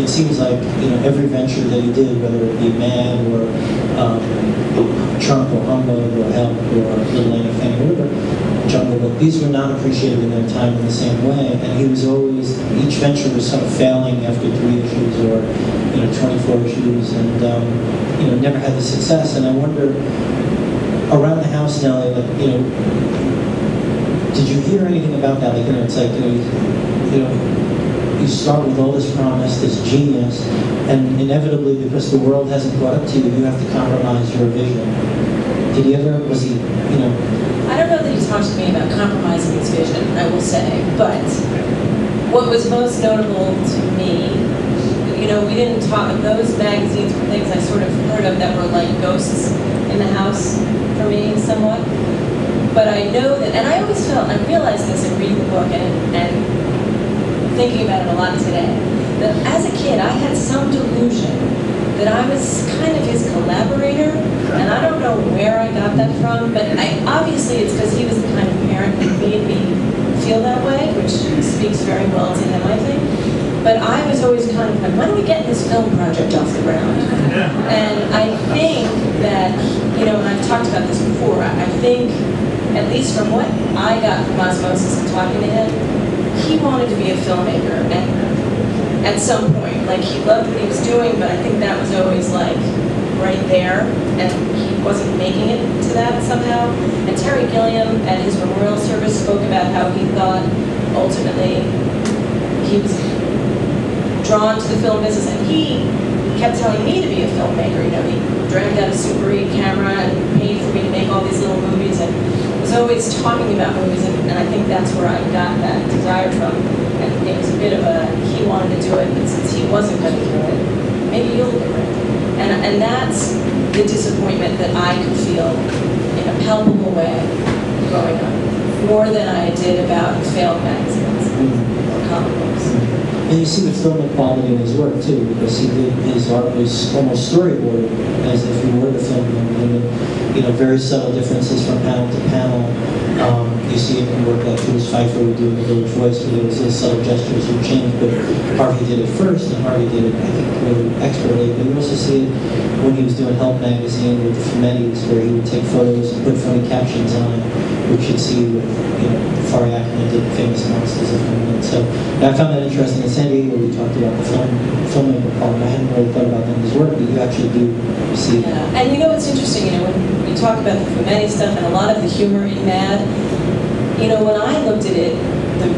it seems like, you know, every venture that he did, whether it be Mad or um, Trump or Humbug or Help or Little Fame, whatever, Jungle Book, these were not appreciated in their time in the same way. And he was always, each venture was sort of failing after three issues or, you know, 24 issues and, um, you know, never had the success. And I wonder, around the house now, like, you know, did you hear anything about that? Like, you know, it's like, you know, you know, you start with all this promise, this genius, and inevitably, because the world hasn't caught up to you, you have to compromise your vision. Did he ever, was he, you know, I don't know that he talked to me about compromising his vision, I will say, but what was most notable to me, you know, we didn't talk, those magazines were things I sort of heard of that were like ghosts in the house for me somewhat. But I know that, and I always felt, I realized this in reading the book and, and thinking about it a lot today, that as a kid, I had some delusion that I was kind of his collaborator, and I don't know where I got that from, but I, obviously it's because he was the kind of parent who made me feel that way, which speaks very well to him, I think. But I was always kind of like, when are we getting this film project off the ground? And I think that, you know, and I've talked about this before, I I think, at least from what I got from osmosis and talking to him, he wanted to be a filmmaker, and at some point. Like, he loved what he was doing, but I think that was always like right there, and he wasn't making it to that somehow. And Terry Gilliam at his memorial service spoke about how he thought ultimately he was drawn to the film business, and he kept telling me to be a filmmaker. You know, he dragged out a Super 8 camera and paid for me to make all these little movies, and was always talking about movies, and, and I think that's where I got that desire from. And it was a bit of a, he wanted to do it, but since he wasn't going to do it, maybe you'll do it. And, and that's the disappointment that I could feel in a palpable way growing up, more than I did about failed magazines or comic books. And you see the film quality in his work too, because he did his art was almost storyboarded as if he were the film. And, you know, very subtle differences from panel to see it work like Jules Feiffer would do in The Village Voice, where there was little subtle gestures would change, but Harvey did it first, and Harvey did it, I think, really expertly. But you also see it when he was doing Help magazine with the Fumettis, where he would take photos and put funny captions on it, which you'd see with, you know, Forry Ackerman did Famous Monsters of Filmland. So I found that interesting. In San Diego, we talked about the film, filmmaker problem. I hadn't really thought about in his work, but you actually do see Yeah, and you know what's interesting, you know, when you talk about the Fumetti stuff and a lot of the humor in Mad, you know, when I looked at it, the,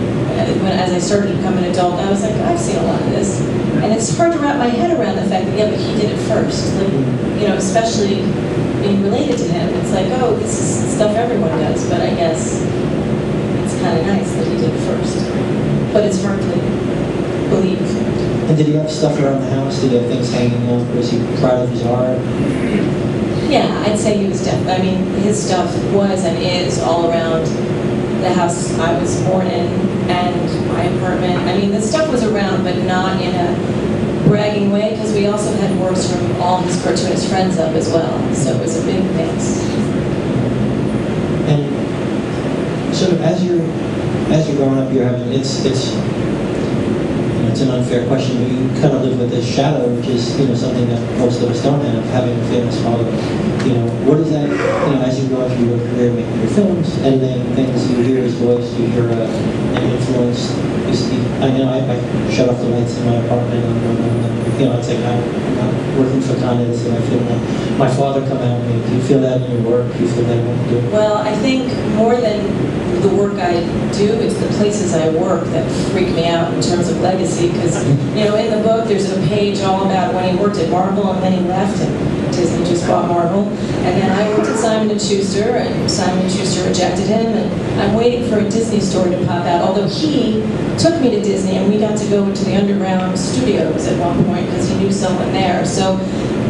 when, as I started to become an adult, I was like, I've seen a lot of this. And it's hard to wrap my head around the fact that, yeah, but he did it first. Like, you know, especially being related to him. It's like, oh, this is stuff everyone does, but I guess it's kind of nice that he did it first. But it's hard to believe. And did he have stuff around the house? Did he have things hanging up? Was he proud of his art? Yeah, I'd say he was def, I mean, his stuff was and is all around the house I was born in and my apartment. I mean, the stuff was around, but not in a bragging way, because we also had works from all his cartoonist friends up as well, so it was a big mix. And sort of as you're as you're growing up, you're having it's it's an unfair question, but you kind of live with this shadow, which is you know something that most of us don't have, having a famous father. You know, what is that? You know, as you go through your career, making your films, editing things, you hear his voice, you hear uh, an influence. You see, I know I, I shut off the lights in my apartment, and, and, you know, it's like I'm, I'm working for Con Edison. I feel like my father come out me. Do you feel that in your work? Do you feel that you? Well, I think more than the work I do, it's the places I work that freak me out in terms of legacy, because, you know, in the book, there's a page all about when he worked at Marvel and then he left, and Disney just bought Marvel. And then I worked at Simon & Schuster, and Simon & Schuster rejected him, and I'm waiting for a Disney story to pop out, although he took me to Disney, and we got to go into the underground studios at one point, because he knew someone there. So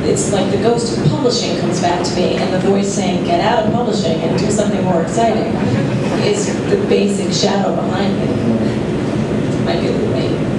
it's like the ghost of publishing comes back to me, and the voice saying, get out of publishing and do something more exciting, is the basic shadow behind me. Might be little late.